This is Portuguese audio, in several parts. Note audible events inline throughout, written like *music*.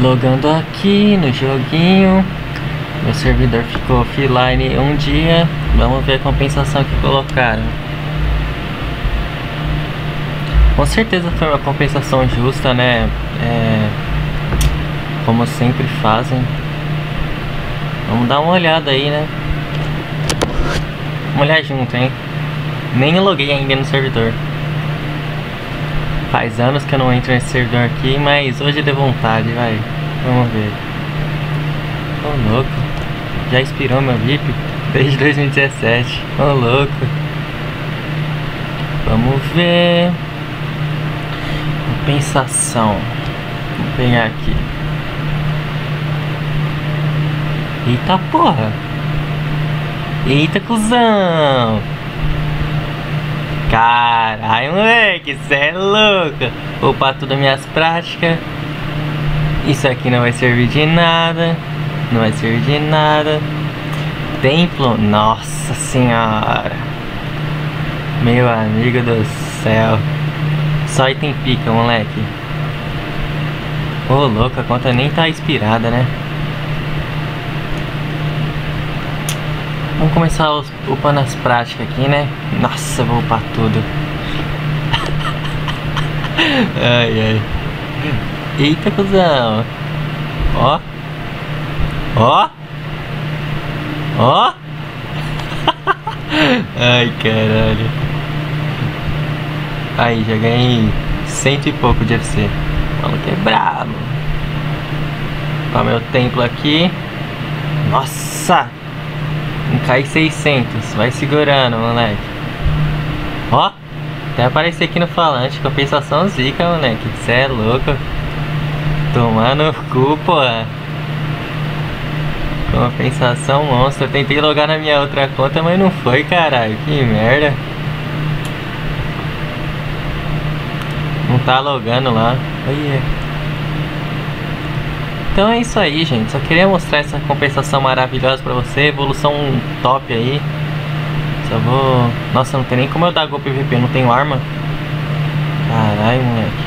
Logando aqui no joguinho. Meu servidor ficou offline um dia. Vamos ver a compensação que colocaram. Com certeza foi uma compensação justa, né? É, como sempre fazem. Vamos dar uma olhada aí, né? Vamos olhar junto, hein? Nem loguei ainda no servidor. Faz anos que eu não entro nesse servidor aqui, mas hoje deu vontade, vai. Vamos ver. Ô louco. Já expirou meu VIP desde 2017. Ô louco. Vamos ver. Compensação. Vou pegar aqui. Eita porra. Eita cuzão. Caralho, moleque, cê é louco. Vou upar todas as minhas práticas. Isso aqui não vai servir de nada. Não vai servir de nada. Templo, nossa senhora. Meu amigo do céu. Só item pica, moleque. Ô, louco, a conta nem tá inspirada, né? Vamos começar upando as práticas aqui, né? Nossa, vou upar tudo. *laughs* ai, ai. Eita, cuzão. Ó. Ó. Ó. *laughs* ai, caralho. Aí, já ganhei cento e pouco de FC. Falo que é brabo. Meu templo aqui. Nossa! Cai 600. Vai segurando, moleque. Ó. Até aparecer aqui no falante. Compensação zica, moleque. Cê é louco. Tomar no cu, pô. Compensação monstro. Tentei logar na minha outra conta, mas não foi, caralho. Que merda. Não tá logando lá. Olha. Então é isso aí, gente. Só queria mostrar essa compensação maravilhosa pra você. Evolução top aí. Só vou... Nossa, não tem nem como eu dar golpe PVP. Não tenho arma. Caralho, moleque.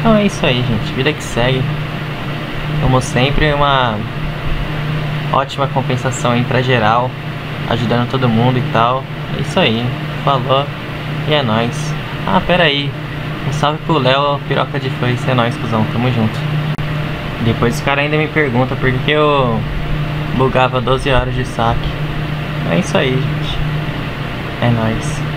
Então é isso aí, gente. Vida que segue. Como sempre, uma ótima compensação aí pra geral. Ajudando todo mundo e tal. É isso aí. Falou. E é nóis. Ah, pera aí. Um salve pro Léo, piroca de foice. É nóis, cuzão. Tamo junto. Depois os caras ainda me perguntam por que eu bugava 12 horas de saque. É isso aí, gente. É nóis.